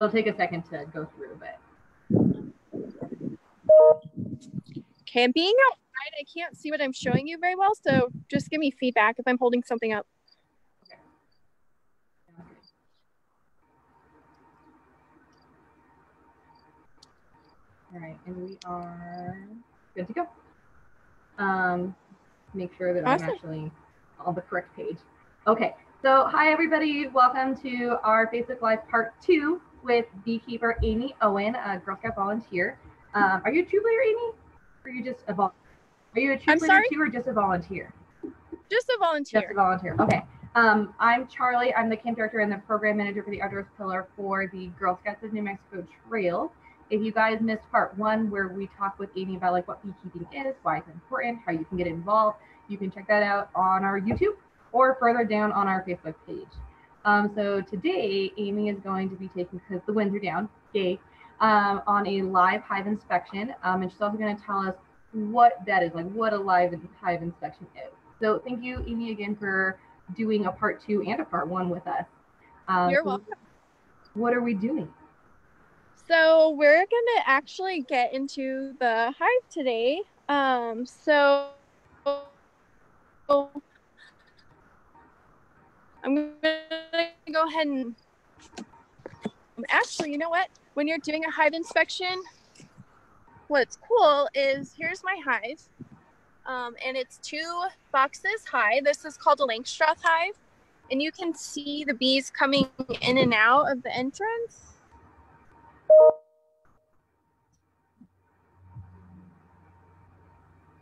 it'll take a second to go through, but Okay, I'm being outside. I can't see what I'm showing you very well, so just give me feedback if I'm holding something up. All right, and we are good to go. Um, make sure that Awesome. I'm actually on the correct page. Okay, so hi everybody, welcome to our Facebook Live Part Two with beekeeper Amy Owen, a Girl Scout volunteer. Um, are you a troop leader, Amy? Or are you just a vol? Are you a troop leader sorry? too, or just a volunteer? Just a volunteer. Just a volunteer. volunteer. Okay. Um, I'm Charlie. I'm the camp director and the program manager for the Outdoors Pillar for the Girl Scouts of New Mexico Trail. If you guys missed part one, where we talk with Amy about like what beekeeping is, why it's important, how you can get involved, you can check that out on our YouTube or further down on our Facebook page. Um, so today, Amy is going to be taking because the winds are down, yay, um, on a live hive inspection, um, and she's also going to tell us what that is, like what a live hive inspection is. So thank you, Amy, again for doing a part two and a part one with us. Um, You're so welcome. What are we doing? So we're gonna actually get into the hive today. Um, so I'm gonna go ahead and actually, you know what? When you're doing a hive inspection, what's cool is here's my hive, um, and it's two boxes high. This is called a Langstroth hive, and you can see the bees coming in and out of the entrance.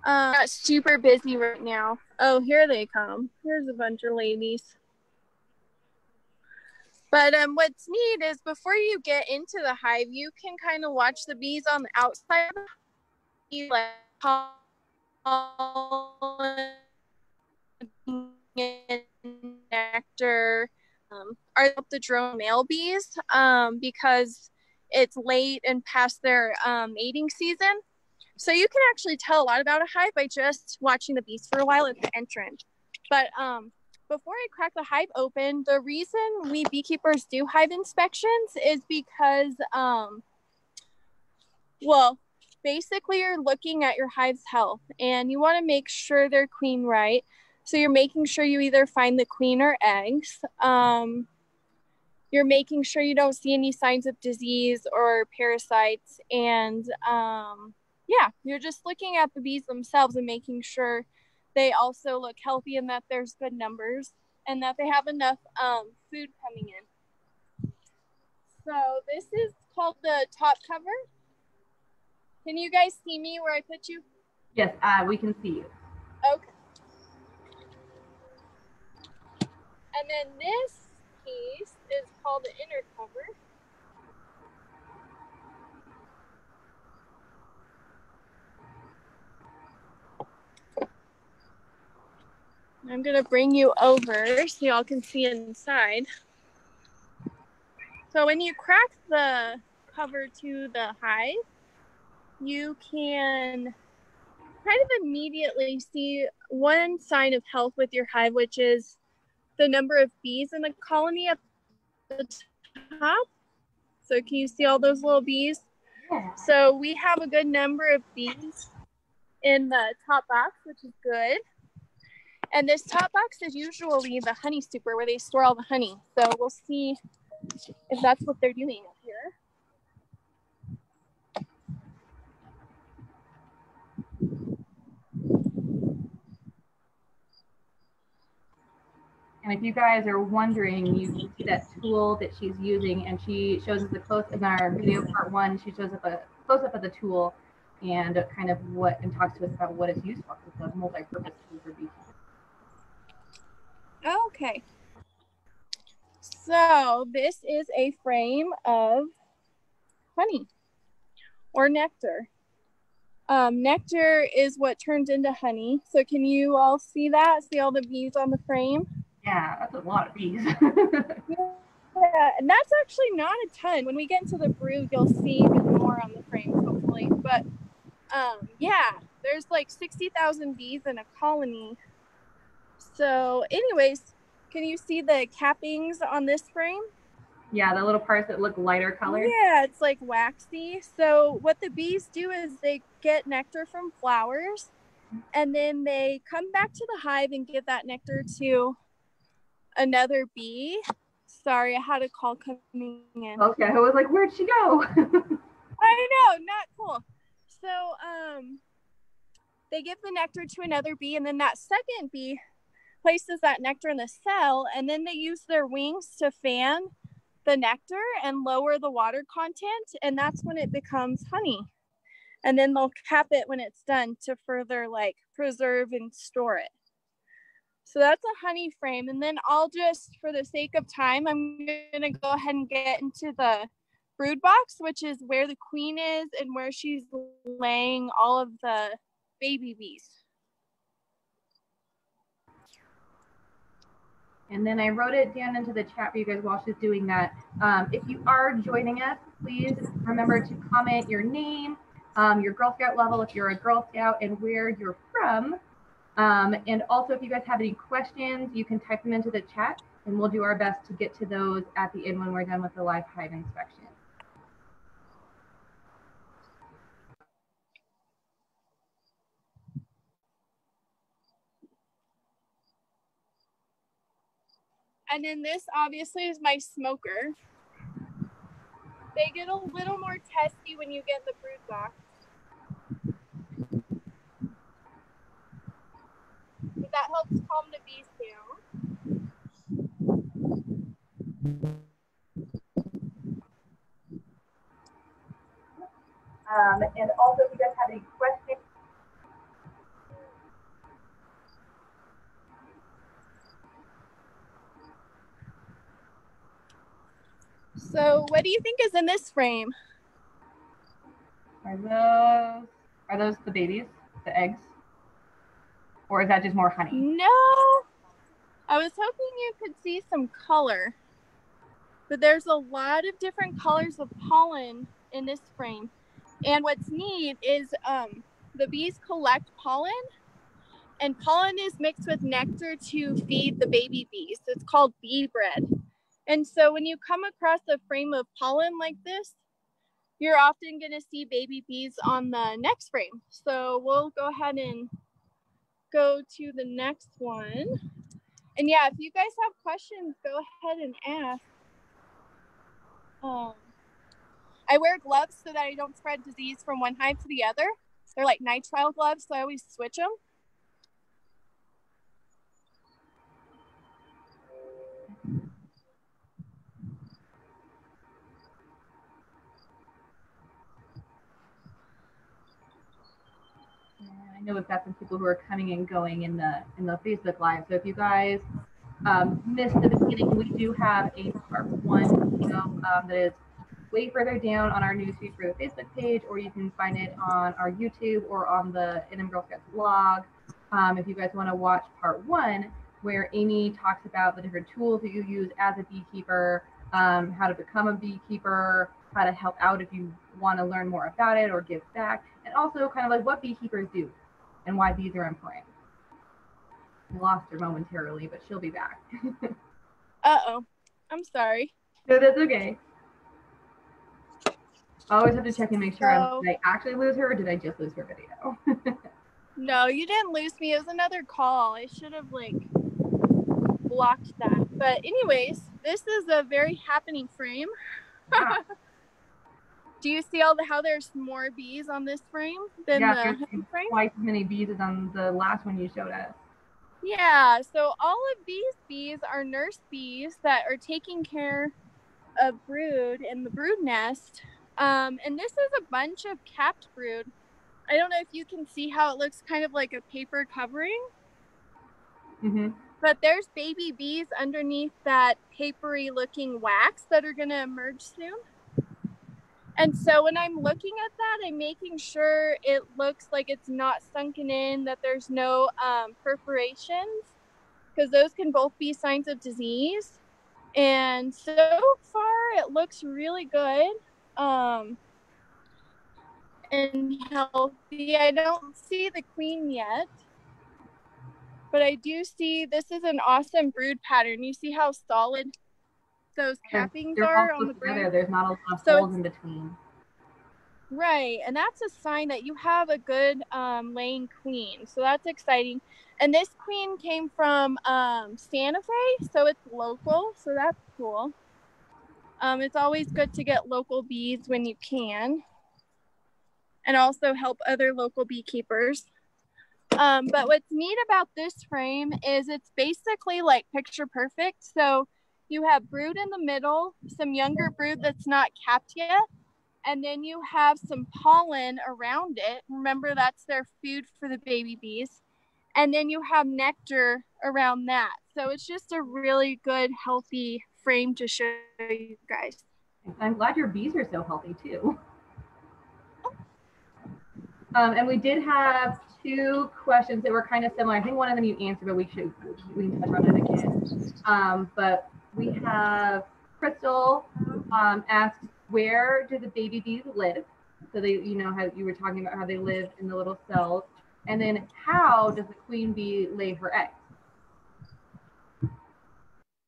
Uh, super busy right now. Oh, here they come. Here's a bunch of ladies. But um, what's neat is before you get into the hive, you can kind of watch the bees on the outside. hive, Like nectar. Um, are the drone male bees um, because it's late and past their um, mating season. So you can actually tell a lot about a hive by just watching the bees for a while at the entrance. But um, before I crack the hive open, the reason we beekeepers do hive inspections is because, um, well, basically you're looking at your hive's health and you want to make sure they're queen right. So you're making sure you either find the queen or eggs. Um, you're making sure you don't see any signs of disease or parasites and um, yeah, you're just looking at the bees themselves and making sure they also look healthy and that there's good numbers and that they have enough um, food coming in. So this is called the top cover. Can you guys see me where I put you? Yes, uh, we can see you. Okay. And then this piece is called the inner cover. I'm gonna bring you over so y'all can see inside. So when you crack the cover to the hive, you can kind of immediately see one sign of health with your hive, which is the number of bees in the colony at the top. So can you see all those little bees? So we have a good number of bees in the top box, which is good. And this top box is usually the honey super where they store all the honey. So we'll see if that's what they're doing up here. And if you guys are wondering, you can see that tool that she's using, and she shows us the close in our video part one. She shows up a close up of the tool and kind of what and talks to us about what it's used for. Multi-purpose tool for beekeeping. Okay. So this is a frame of honey or nectar. Um, nectar is what turns into honey. So can you all see that? See all the bees on the frame? Yeah, that's a lot of bees. Yeah, and that's actually not a ton. When we get into the brood, you'll see even more on the frames, hopefully. But um, yeah, there's like 60,000 bees in a colony. So, anyways, can you see the cappings on this frame? Yeah, the little parts that look lighter colored. Yeah, it's like waxy. So what the bees do is they get nectar from flowers and then they come back to the hive and give that nectar to another bee. Sorry, I had a call coming in. Okay, I was like, where'd she go? I know, not cool. So, um, they give the nectar to another bee, and then that second bee places that nectar in the cell, and then they use their wings to fan the nectar and lower the water content, and that's when it becomes honey. And then they'll cap it when it's done to further like preserve and store it. So that's a honey frame. And then I'll just, for the sake of time, I'm gonna go ahead and get into the brood box, which is where the queen is and where she's laying all of the baby bees. And then I wrote it down into the chat for you guys while she's doing that. Um, if you are joining us, please remember to comment your name, um, your Girl Scout level if you're a Girl Scout, and where you're from. Um, and also, if you guys have any questions, you can type them into the chat, and we'll do our best to get to those at the end when we're done with the live hive inspection. And then this obviously is my smoker. They get a little more testy when you get the brood box. But that helps calm the bees down. Um, and also, if you guys have any questions, So, what do you think is in this frame? are those are those the babies, the eggs, or is that just more honey? No. I was hoping you could see some color. But there's a lot of different colors of pollen in this frame. And what's neat is um, the bees collect pollen, and pollen is mixed with nectar to feed the baby bees. It's called bee bread. And so when you come across a frame of pollen like this, you're often going to see baby bees on the next frame. So we'll go ahead and go to the next one. And yeah, if you guys have questions, go ahead and ask. Um, I wear gloves so that I don't spread disease from one hive to the other. They're like nitrile gloves, so I always switch them. Know we've got some people who are coming and going in the in the Facebook live. So if you guys um, missed the beginning, we do have a part one video um, that is way further down on our newsfeed for the Facebook page, or you can find it on our YouTube or on the NM Girl Scouts blog. Um, if you guys want to watch part one, where Amy talks about the different tools that you use as a beekeeper, um, how to become a beekeeper, how to help out if you want to learn more about it or give back, and also kind of like what beekeepers do and why these are important. I lost her momentarily, but she'll be back. Uh oh. I'm sorry. no, that's okay. I always have to check and make sure So- did I actually lose her or did I just lose her video? No, you didn't lose me. It was another call. I should have like blocked that. But anyways, this is a very happening frame. Yeah. Do you see all the how there's more bees on this frame than Yeah, the frame? Twice as many bees as on the last one you showed us. Yeah, so all of these bees are nurse bees that are taking care of brood in the brood nest. Um, and this is a bunch of capped brood. I don't know if you can see how it looks kind of like a paper covering, Mm-hmm. but there's baby bees underneath that papery looking wax that are going to emerge soon. And so when I'm looking at that, I'm making sure it looks like it's not sunken in, that there's no um, perforations, because those can both be signs of disease. And so far, it looks really good um, and healthy. I don't see the queen yet, but I do see this is an awesome brood pattern. You see how solid those cappings They're are on the together. There's not a lot of So holes in between. Right, and that's a sign that you have a good um, laying queen. So that's exciting. And this queen came from um, Santa Fe, so it's local. So that's cool. Um, it's always good to get local bees when you can, and also help other local beekeepers. Um, but what's neat about this frame is it's basically like picture perfect. So you have brood in the middle, some younger brood that's not capped yet, and then you have some pollen around it. Remember, that's their food for the baby bees. And then you have nectar around that. So it's just a really good, healthy frame to show you guys. I'm glad your bees are so healthy too. Um, and we did have two questions that were kind of similar. I think one of them you answered, but we should we can touch on it again. Um, but we have Crystal um, asked, where do the baby bees live? So they, you know, how you were talking about how they live in the little cells, and then how does the queen bee lay her eggs?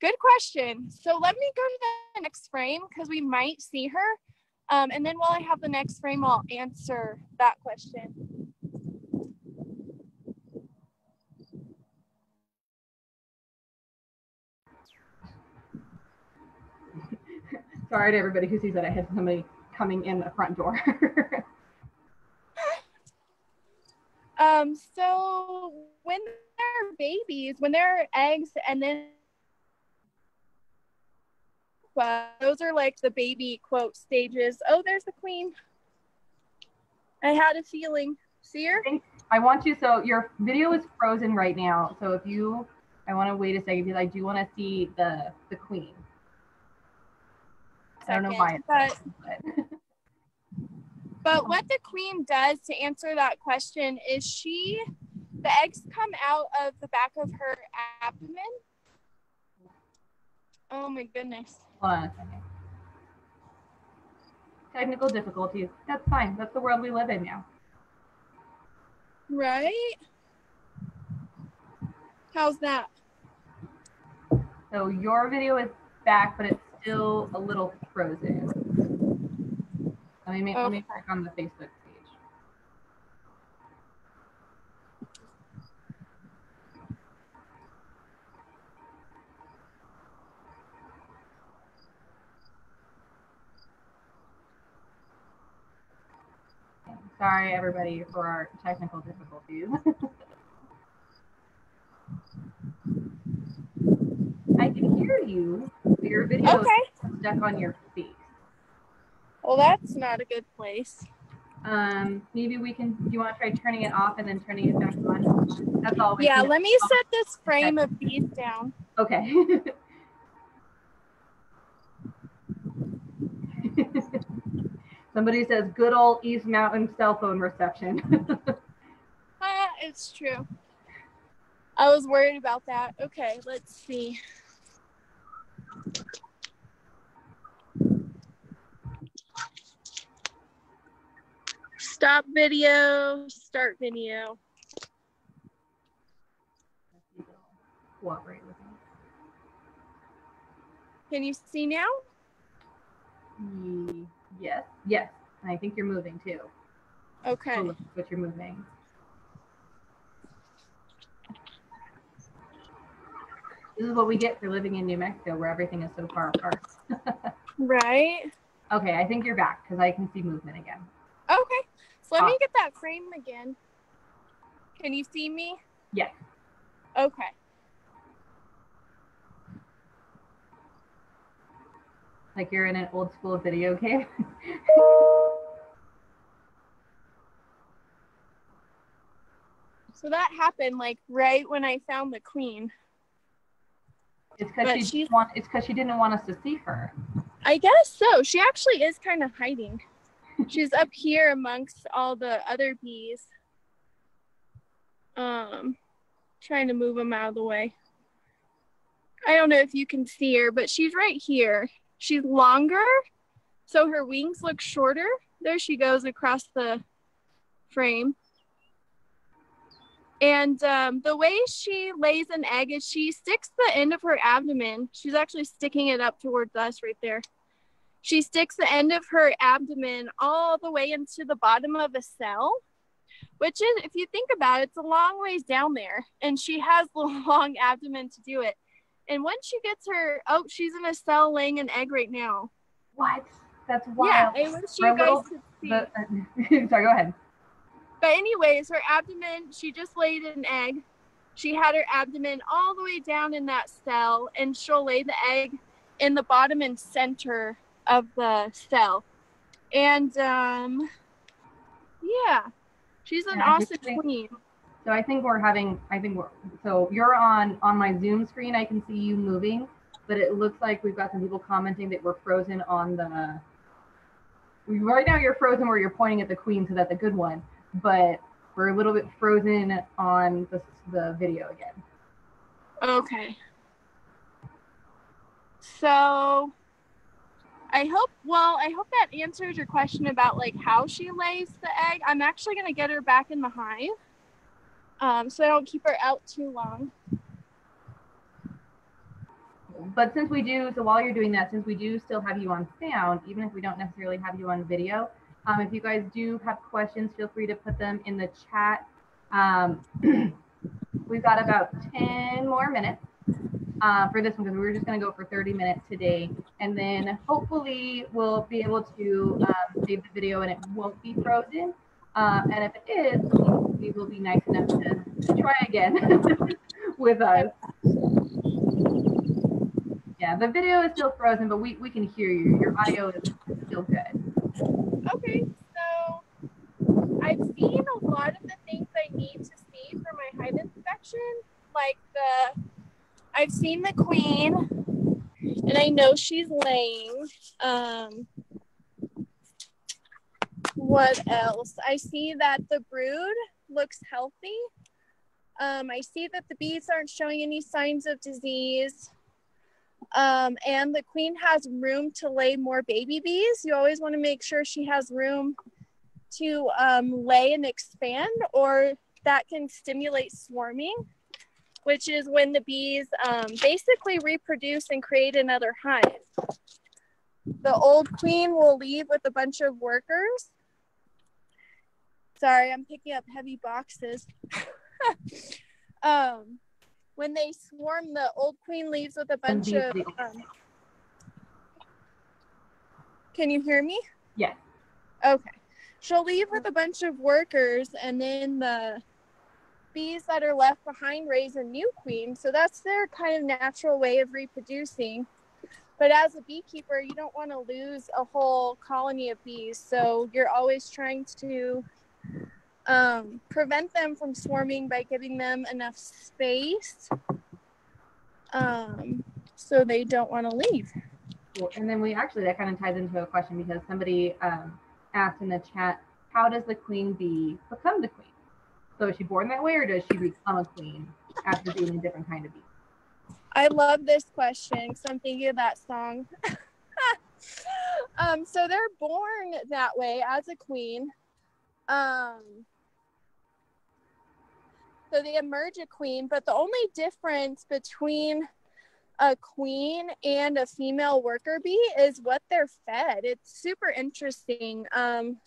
Good question. So let me go to the next frame because we might see her. Um, and then while I have the next frame, I'll answer that question. Sorry to everybody who sees that I had somebody coming in the front door. Um, so when they're babies, when they're eggs, and then those are like the baby quote stages. Oh, there's the queen. I had a feeling. See her? I want you, so your video is frozen right now. So if you, I want to wait a second because I do want to see the the queen. I don't know why but But what the queen does to answer that question is she, the eggs come out of the back of her abdomen. Oh my goodness. hold on a second. Technical difficulties. That's fine. That's the world we live in now. Right? How's that? So your video is back, but it's still a little frozen. Let me make, let me Okay. click on the Facebook page. Sorry, everybody, for our technical difficulties. I can hear you. but Your video is stuck on your feet. Well, that's not a good place. Um, maybe we can. Do you want to try turning it off and then turning it back on? That's all. we Yeah, let me set this frame of bees down. Okay. Somebody says good old East Mountain cell phone reception. Ah, it's true. I was worried about that. Okay, let's see. Stop video, start video. Cooperate with Can you see now? Yes, yes. And I think you're moving too. Okay. Oh, but you're moving. This is what we get for living in New Mexico, where everything is so far apart. Right. Okay, I think you're back because I can see movement again. Let me Ah. get that frame again. Can you see me? Yes. Okay. Like you're in an old school video game. So that happened like right when I found the queen. It's because she she's- want. It's because she didn't want us to see her. I guess so. She actually is kind of hiding. She's up here amongst all the other bees. Um, trying to move them out of the way. I don't know if you can see her, but she's right here. She's longer, so her wings look shorter. There she goes across the frame. And um, the way she lays an egg is she sticks the end of her abdomen. She's actually sticking it up towards us right there. She sticks the end of her abdomen all the way into the bottom of a cell, which is, if you think about it, it's a long ways down there. And she has the long abdomen to do it. And once she gets her, oh, she's in a cell laying an egg right now. What? That's wild. Yeah, I wish you guys little, could see. The, uh, sorry, go ahead. But anyways, her abdomen, she just laid an egg. She had her abdomen all the way down in that cell, and she'll lay the egg in the bottom and center of the cell. And um, yeah, she's an Yeah, awesome interesting. queen. So I think we're having. I think we're. So you're on on my Zoom screen. I can see you moving, but it looks like we've got some people commenting that we're frozen on the. Right now, you're frozen where you're pointing at the queen, so that's a good one. But we're a little bit frozen on the the video again. Okay. So I hope well, I hope that answers your question about like how she lays the egg. I'm actually gonna get her back in the hive. Um, so I don't keep her out too long. But since we do, so while you're doing that, since we do still have you on sound, even if we don't necessarily have you on video, um, if you guys do have questions, feel free to put them in the chat. Um, we've got about 10 more minutes uh, for this one because we were just going to go for 30 minutes today. And then hopefully we'll be able to um, save the video and it won't be frozen. Uh, and if it is, we will be nice enough to, to try again with us. Yeah, the video is still frozen, but we, we can hear you. Your audio is still good. Okay, so I've seen a lot of the things I need to see for my hive inspection. Like the I've seen the queen and I know she's laying. Um what else? I see that the brood looks healthy. Um, I see that the bees aren't showing any signs of disease. Um, and the queen has room to lay more baby bees. You always want to make sure she has room to um, lay and expand, or that can stimulate swarming, which is when the bees um, basically reproduce and create another hive. The old queen will leave with a bunch of workers. Sorry, I'm picking up heavy boxes. um, when they swarm, the old queen leaves with a bunch of. Um, can you hear me? Yes. Okay. She'll leave with a bunch of workers, and then the bees that are left behind raise a new queen. So that's their kind of natural way of reproducing. But as a beekeeper, you don't want to lose a whole colony of bees. So you're always trying to um, prevent them from swarming by giving them enough space um, so they don't want to leave. Cool. And then we actually, that kind of ties into a question because somebody um, asked in the chat, how does the queen bee become the queen? So is she born that way or does she become a queen after being a different kind of bee? I love this question because I'm thinking of that song. um, so they're born that way as a queen. Um, so they emerge a queen, but the only difference between a queen and a female worker bee is what they're fed. It's super interesting. Um,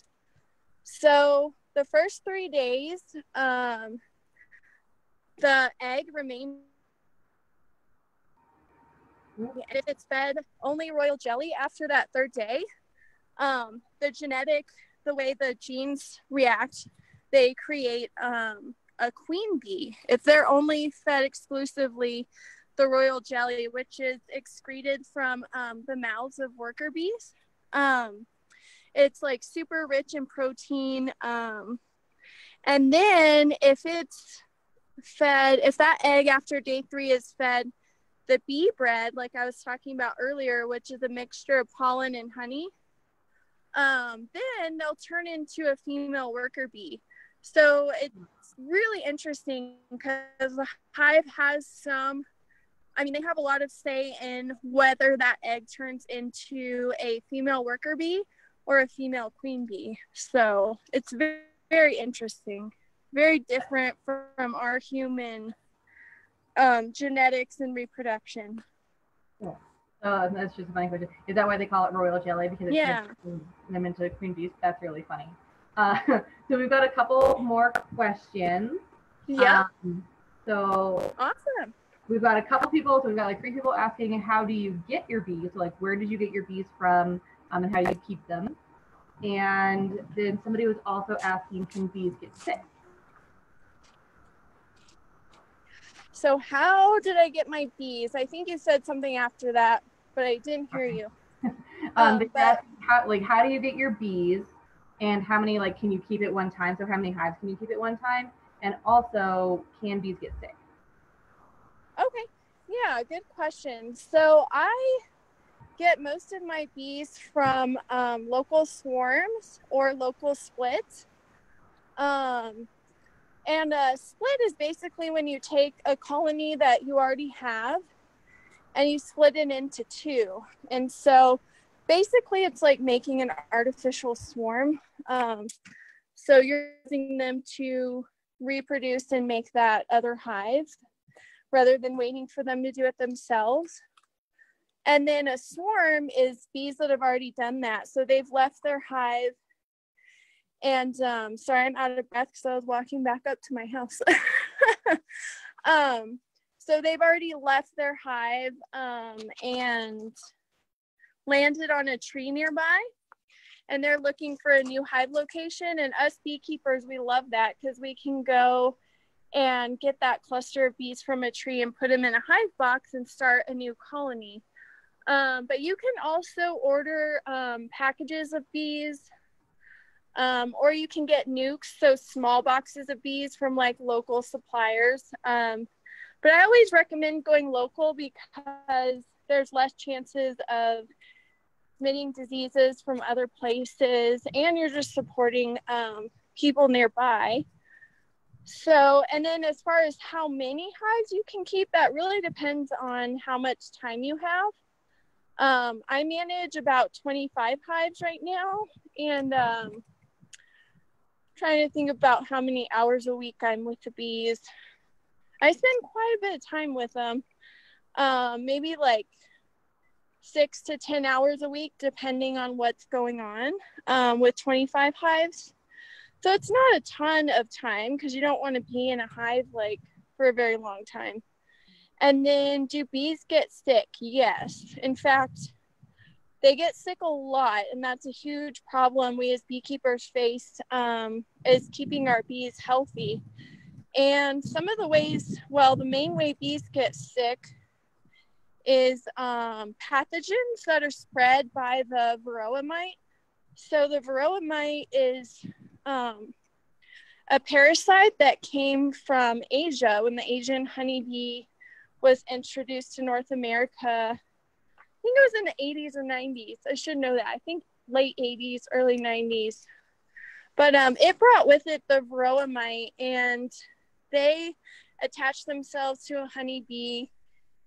so the first three days, um, the egg remains and if it's fed only royal jelly after that third day, um, the genetic, the way the genes react, they create um, a queen bee. If they're only fed exclusively the royal jelly, which is excreted from um, the mouths of worker bees, um, it's like super rich in protein. Um, and then if it's fed, if that egg after day three is fed the bee bread, like I was talking about earlier, which is a mixture of pollen and honey, um, then they'll turn into a female worker bee. So it's really interesting because the hive has some, I mean, they have a lot of say in whether that egg turns into a female worker bee or a female queen bee. So it's very, very interesting. very different from our human um, genetics and reproduction. Cool. Uh, that's just a funny question. Is that why they call it royal jelly? Because it's Yeah. them into queen bees. That's really funny. Uh, so we've got a couple more questions. Yeah, Um, so awesome. we've got a couple people. So we've got like three people asking, how do you get your bees? So like, where did you get your bees from, um, and how do you keep them? And then somebody was also asking, can bees get sick? So, how did I get my bees? I think you said something after that, but I didn't hear Okay. you. Um, Um, but- how like how do you get your bees, and how many like can you keep at one time? So how many hives can you keep at one time? And also, can bees get sick? Okay. Yeah, good question. So I get most of my bees from um, local swarms or local splits. Um, and a split is basically when you take a colony that you already have and you split it into two. And so basically it's like making an artificial swarm. Um, so you're using them to reproduce and make that other hive rather than waiting for them to do it themselves. And then a swarm is bees that have already done that. So they've left their hive. And um, sorry, I'm out of breath because I was walking back up to my house. um, so they've already left their hive um, and landed on a tree nearby. And they're looking for a new hive location. And us beekeepers, we love that because we can go and get that cluster of bees from a tree and put them in a hive box and start a new colony. Um, but you can also order um, packages of bees, um, or you can get nukes, so small boxes of bees from like local suppliers. Um, but I always recommend going local because there's less chances of transmitting diseases from other places, and you're just supporting um, people nearby. So, and then as far as how many hives you can keep, that really depends on how much time you have. Um, I manage about 25 hives right now, and um, trying to think about how many hours a week I'm with the bees. I spend quite a bit of time with them, um, maybe like six to 10 hours a week, depending on what's going on um, with 25 hives. So it's not a ton of time because you don't want to be in a hive like for a very long time. And then do bees get sick? Yes. In fact, they get sick a lot, and that's a huge problem we as beekeepers face um, is keeping our bees healthy. And some of the ways, well, the main way bees get sick is um, pathogens that are spread by the varroa mite. So the varroa mite is um, a parasite that came from Asia when the Asian honeybee was introduced to North America. I think it was in the 80s or 90s. I should know that. I think late 80s, early 90s. But um, it brought with it the varroa mite, and they attach themselves to a honeybee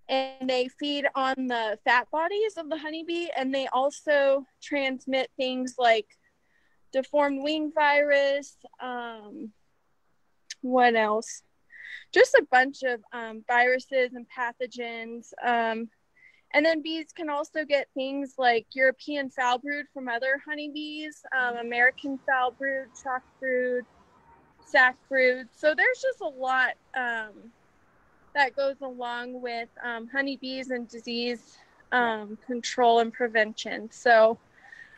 and they feed on the fat bodies of the honeybee, and they also transmit things like deformed wing virus. Um, what else? Just a bunch of um, viruses and pathogens. Um, and then bees can also get things like European foul brood from other honeybees, um, American foul brood, chalk brood, sac brood. So there's just a lot um, that goes along with um, honeybees and disease um, control and prevention. So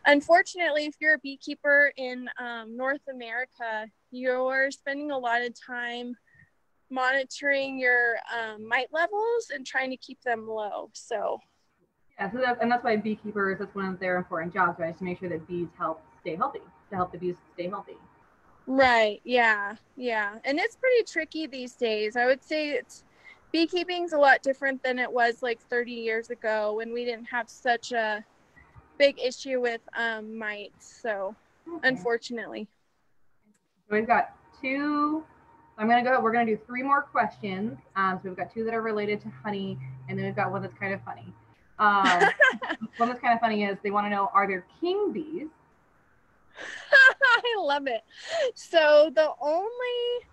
unfortunately, if you're a beekeeper in um, North America, you're spending a lot of time monitoring your um, mite levels and trying to keep them low. So, Yeah, so that, and that's why beekeepers, that's one of their important jobs, right? Is to make sure that bees help stay healthy, to help the bees stay healthy. right, yeah, yeah. And it's pretty tricky these days. I would say it's beekeeping's a lot different than it was like 30 years ago when we didn't have such a big issue with um, mites. So, Okay. unfortunately. We've got two. I'm gonna go. We're gonna do three more questions. Um, so we've got two that are related to honey, and then we've got one that's kind of funny. Um, one that's kind of funny is they want to know: Are there king bees? I love it. So the only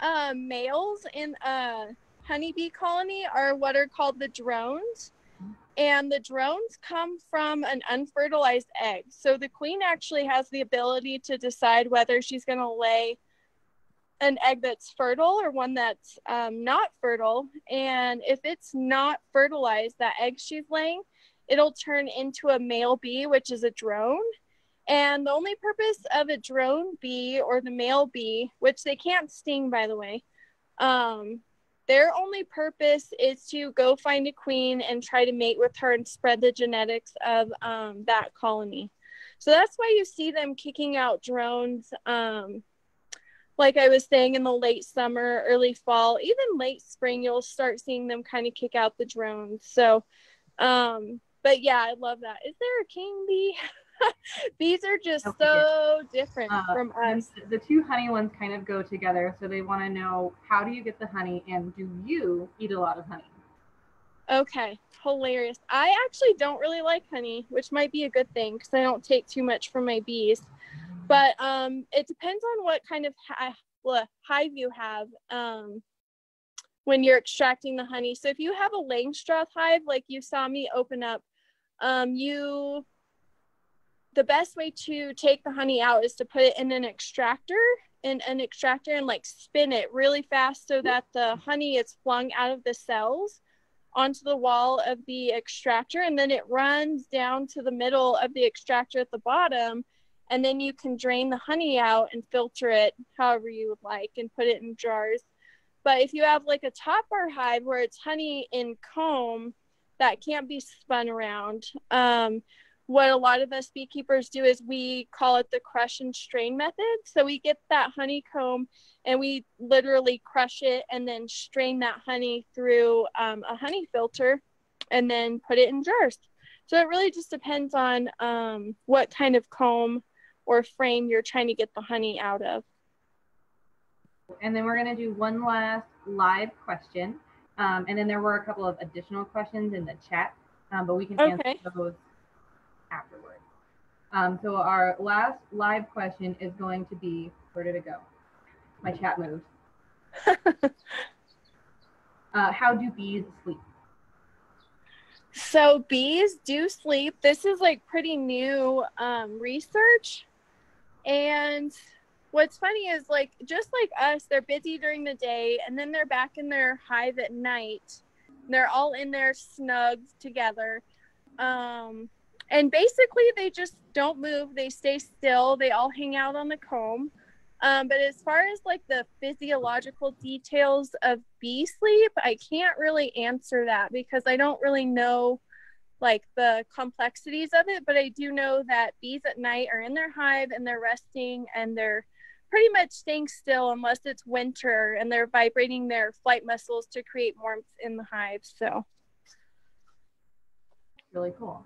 uh, males in a honeybee colony are what are called the drones. And the drones come from an unfertilized egg. So the queen actually has the ability to decide whether she's going to lay an egg that's fertile or one that's um, not fertile. And if it's not fertilized, that egg she's laying, it'll turn into a male bee, which is a drone. And the only purpose of a drone bee or the male bee, which they can't sting, by the way, um, their only purpose is to go find a queen and try to mate with her and spread the genetics of um, that colony. So that's why you see them kicking out drones. Like I was saying, in the late summer, early fall, even late spring, you'll start seeing them kind of kick out the drones. So, um, but yeah, I love that. Is there a king bee? These are just okay. so different uh, from us. The two honey ones kind of go together. So they want to know how do you get the honey and do you eat a lot of honey? Okay, hilarious. I actually don't really like honey, which might be a good thing because I don't take too much from my bees. But um, it depends on what kind of hive you have um, when you're extracting the honey. So if you have a Langstroth hive, like you saw me open up, um, you the best way to take the honey out is to put it in an extractor in an extractor and like spin it really fast so that the honey is flung out of the cells onto the wall of the extractor and then it runs down to the middle of the extractor at the bottom and then you can drain the honey out and filter it however you would like and put it in jars but if you have like a top bar hive where it's honey in comb that can't be spun around um, what a lot of us beekeepers do is we call it the crush and strain method. So we get that honeycomb and we literally crush it and then strain that honey through um, a honey filter and then put it in jars. So it really just depends on um, what kind of comb or frame you're trying to get the honey out of. And then we're going to do one last live question. Um, and then there were a couple of additional questions in the chat, um, but we can okay. answer those afterwards. Um, so our last live question is going to be, where did it go? My chat moved. uh, how do bees sleep? So bees do sleep. This is like pretty new um, research. And what's funny is like just like us, they're busy during the day and then they're back in their hive at night. They're all in there snug together. Um, and basically they just don't move they stay still they all hang out on the comb um, but as far as like the physiological details of bee sleep i can't really answer that because i don't really know like the complexities of it but i do know that bees at night are in their hive and they're resting and they're pretty much staying still unless it's winter and they're vibrating their flight muscles to create warmth in the hive so really cool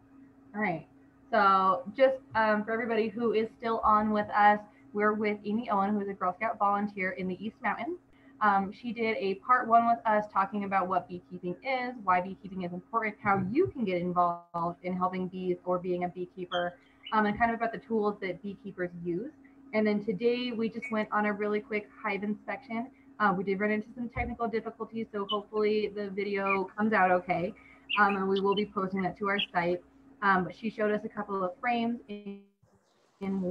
all right. So just um, for everybody who is still on with us, we're with Amy Owen, who is a Girl Scout volunteer in the East Mountains. Um, she did a part one with us talking about what beekeeping is, why beekeeping is important, how you can get involved in helping bees or being a beekeeper, um, and kind of about the tools that beekeepers use. And then today we just went on a really quick hive inspection. Uh, we did run into some technical difficulties, so hopefully the video comes out okay. Um, and we will be posting that to our site. Um, but she showed us a couple of frames in, in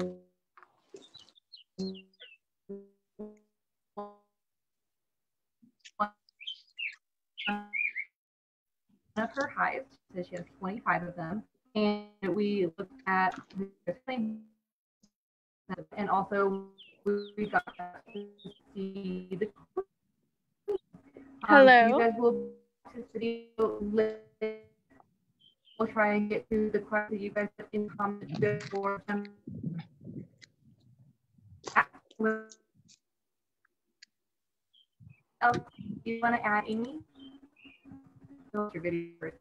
of her hives. So she has 25 of them. And we looked at and also we got to see the um, Hello. You guys will this video we'll try and get to the questions you guys have in comments before them. Else you want to add, Amy? Your video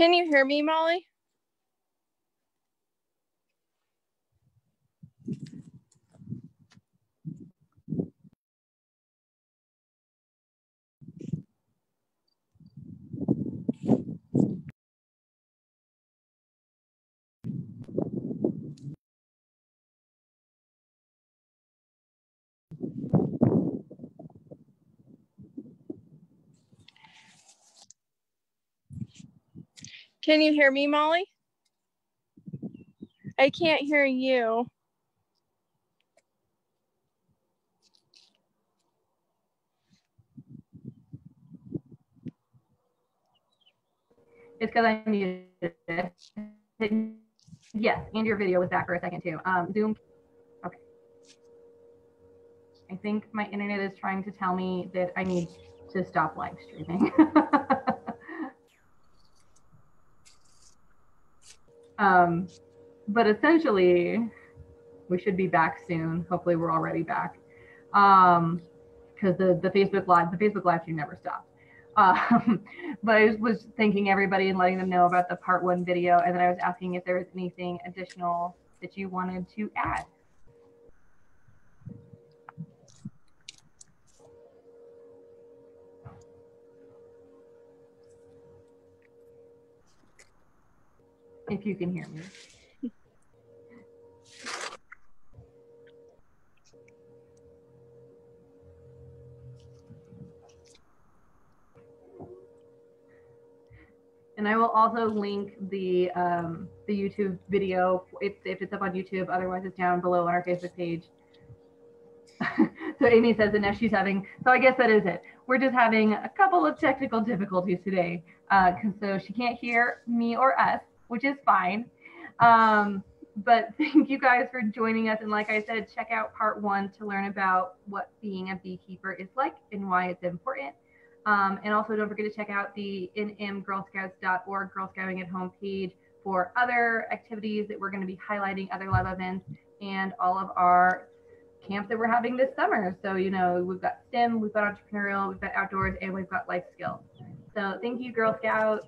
Can you hear me, Molly? Can you hear me, Molly? I can't hear you. It's because I muted. Yes, and your video was back for a second too. Um, Zoom. Okay. I think my internet is trying to tell me that I need to stop live streaming. um, but essentially, we should be back soon. Hopefully, we're already back. Um, because the the Facebook live the Facebook live stream never stopped. Um, but I was thanking everybody and letting them know about the part one video, and then I was asking if there was anything additional that you wanted to add. If you can hear me. And I will also link the um, the YouTube video if, if it's up on YouTube. Otherwise, it's down below on our Facebook page. so Amy says that now she's having. So I guess that is it. We're just having a couple of technical difficulties today. Uh, so she can't hear me or us, which is fine. Um, but thank you guys for joining us. And like I said, check out part one to learn about what being a beekeeper is like and why it's important. Um, and also don't forget to check out the nmgirlscouts.org Girl Scouting at Home page for other activities that we're going to be highlighting, other live events, and all of our camps that we're having this summer. So, you know, we've got STEM, we've got entrepreneurial, we've got outdoors, and we've got life skills. So thank you, Girl Scouts.